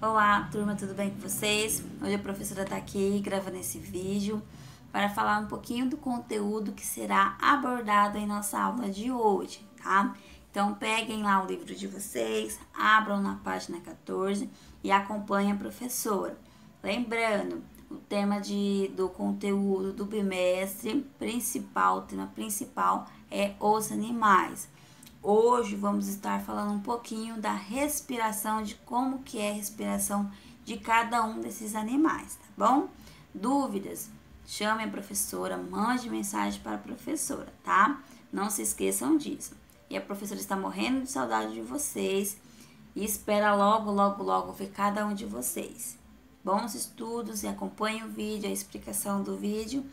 Olá, turma, tudo bem com vocês? Hoje a professora está aqui gravando esse vídeo para falar um pouquinho do conteúdo que será abordado em nossa aula de hoje, tá? Então, peguem lá o livro de vocês, abram na página 14 e acompanhem a professora. Lembrando, o tema de, do conteúdo do bimestre principal, o tema principal é os animais. Hoje vamos estar falando um pouquinho da respiração, de como que é a respiração de cada um desses animais, tá bom? Dúvidas? Chame a professora, mande mensagem para a professora, tá? Não se esqueçam disso. E a professora está morrendo de saudade de vocês e espera logo, logo, logo ver cada um de vocês. Bons estudos e acompanhe o vídeo, a explicação do vídeo.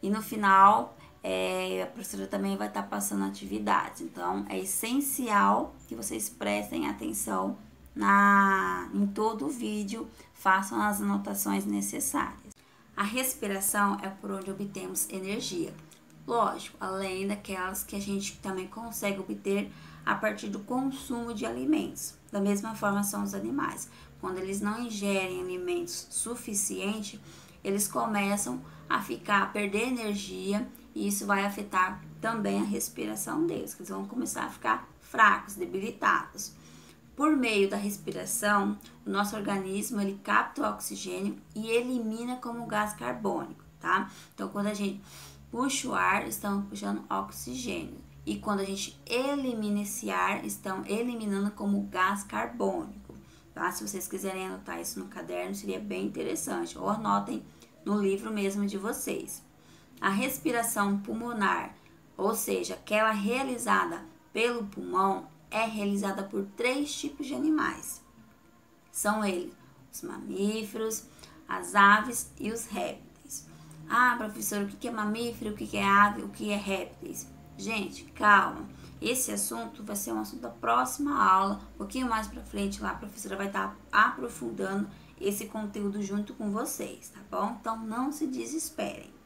E no final é, a professora também vai estar passando atividades. Então, é essencial que vocês prestem atenção na, em todo o vídeo, façam as anotações necessárias. A respiração é por onde obtemos energia. Lógico, além daquelas que a gente também consegue obter a partir do consumo de alimentos. Da mesma forma são os animais. Quando eles não ingerem alimentos suficiente, eles começam a ficar a perder energia e isso vai afetar também a respiração deles, que eles vão começar a ficar fracos, debilitados. Por meio da respiração, o nosso organismo ele capta o oxigênio e elimina como gás carbônico, tá? Então, quando a gente puxa o ar, estamos puxando oxigênio. E quando a gente elimina esse ar, estão eliminando como gás carbônico, tá? Se vocês quiserem anotar isso no caderno, seria bem interessante. Ou anotem no livro mesmo de vocês. A respiração pulmonar, ou seja, aquela realizada pelo pulmão, é realizada por três tipos de animais. São eles os mamíferos, as aves e os répteis. Ah, professor, o que é mamífero, o que é ave, o que é répteis? Gente, calma. Esse assunto vai ser um assunto da próxima aula. Um pouquinho mais para frente lá, a professora vai estar aprofundando esse conteúdo junto com vocês, tá bom? Então não se desesperem.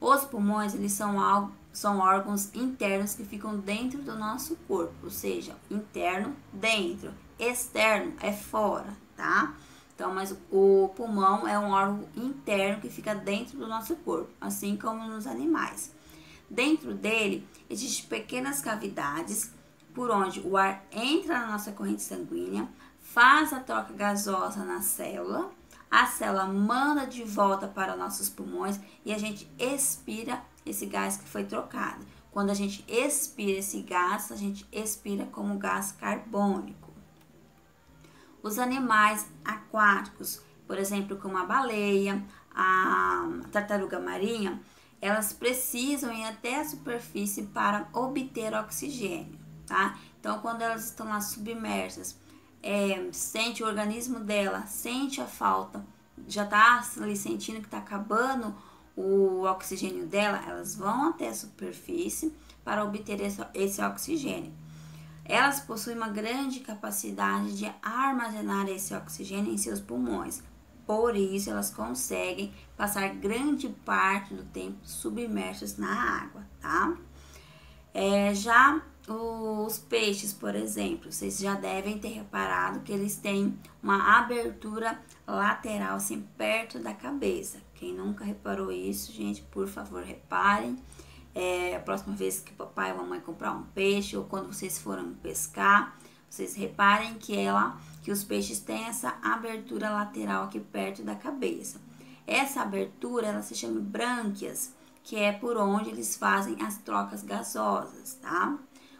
Os pulmões, eles são, algo, são órgãos internos que ficam dentro do nosso corpo, ou seja, interno, dentro, externo é fora, tá? Então, mas o pulmão é um órgão interno que fica dentro do nosso corpo, assim como nos animais. Dentro dele existem pequenas cavidades por onde o ar entra na nossa corrente sanguínea, faz a troca gasosa na célula a célula manda de volta para nossos pulmões e a gente expira esse gás que foi trocado. Quando a gente expira esse gás, a gente expira como gás carbônico. Os animais aquáticos, por exemplo, como a baleia, a tartaruga marinha, elas precisam ir até a superfície para obter oxigênio, tá? Então, quando elas estão lá submersas, é, sente o organismo dela, sente a falta, já tá ali sentindo que tá acabando o oxigênio dela, elas vão até a superfície para obter esse, esse oxigênio. Elas possuem uma grande capacidade de armazenar esse oxigênio em seus pulmões. Por isso, elas conseguem passar grande parte do tempo submersas na água, tá? É, já os peixes, por exemplo, vocês já devem ter reparado que eles têm uma abertura lateral, assim, perto da cabeça. Quem nunca reparou isso, gente, por favor, reparem. É, a próxima vez que papai e mamãe comprar um peixe ou quando vocês forem pescar, vocês reparem que ela, que os peixes têm essa abertura lateral aqui perto da cabeça. Essa abertura, ela se chama brânquias, que é por onde eles fazem as trocas gasosas, tá?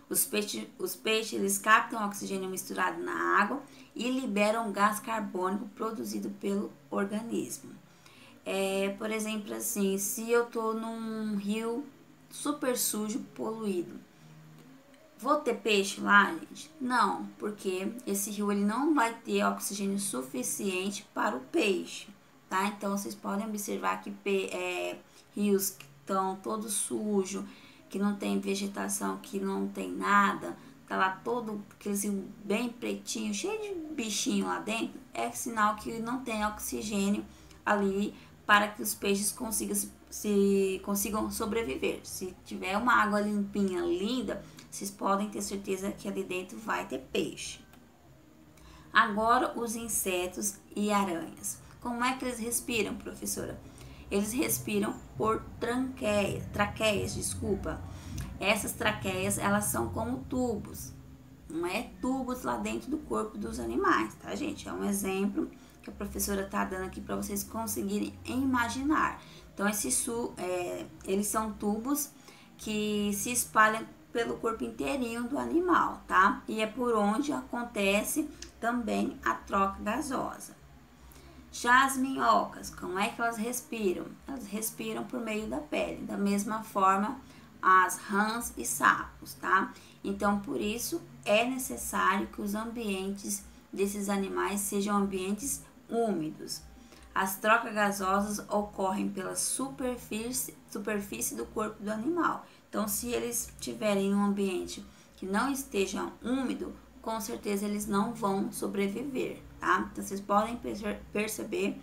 Os peixes, os peixes eles captam oxigênio misturado na água e liberam gás carbônico produzido pelo organismo. É, por exemplo, assim, se eu tô num rio super sujo, poluído, vou ter peixe lá, gente? Não, porque esse rio ele não vai ter oxigênio suficiente para o peixe, tá? Então vocês podem observar que é, rios que estão todos sujos que não tem vegetação, que não tem nada, tá lá todo aquele bem pretinho, cheio de bichinho lá dentro, é sinal que não tem oxigênio ali para que os peixes consigam, se consigam sobreviver. Se tiver uma água limpinha, linda, vocês podem ter certeza que ali dentro vai ter peixe. Agora os insetos e aranhas. Como é que eles respiram, professora? Eles respiram por traqueias, desculpa. Essas traqueias, elas são como tubos. Não é tubos lá dentro do corpo dos animais, tá, gente? É um exemplo que a professora tá dando aqui para vocês conseguirem imaginar. Então, esses, é, eles são tubos que se espalham pelo corpo inteirinho do animal, tá? E é por onde acontece também a troca gasosa. Já as minhocas, como é que elas respiram? Elas respiram por meio da pele, da mesma forma as rãs e sapos, tá? Então, por isso é necessário que os ambientes desses animais sejam ambientes úmidos. As trocas gasosas ocorrem pela superfície, superfície do corpo do animal. Então, se eles tiverem um ambiente que não esteja úmido, com certeza eles não vão sobreviver, tá? Então, vocês podem perceber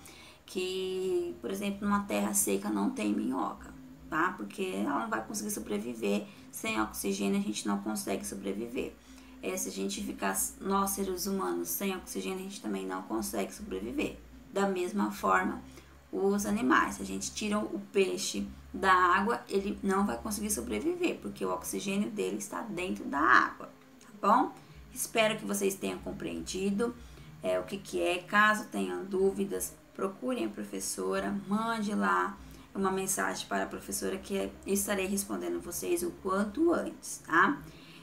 que, por exemplo, numa terra seca não tem minhoca, tá? Porque ela não vai conseguir sobreviver sem oxigênio, a gente não consegue sobreviver. É, se a gente ficar, nós seres humanos, sem oxigênio, a gente também não consegue sobreviver. Da mesma forma, os animais, se a gente tira o peixe da água, ele não vai conseguir sobreviver, porque o oxigênio dele está dentro da água, tá bom? Espero que vocês tenham compreendido é, o que, que é. Caso tenham dúvidas, procurem a professora, mande lá uma mensagem para a professora que estarei respondendo vocês o quanto antes, tá?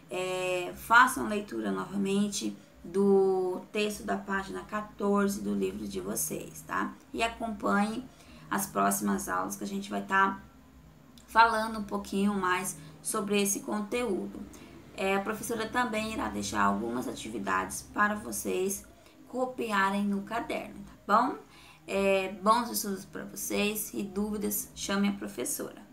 É, façam leitura novamente do texto da página 14 do livro de vocês, tá? E acompanhe as próximas aulas que a gente vai estar tá falando um pouquinho mais sobre esse conteúdo. É, a professora também irá deixar algumas atividades para vocês copiarem no caderno, tá bom? É, bons estudos para vocês e dúvidas, chame a professora.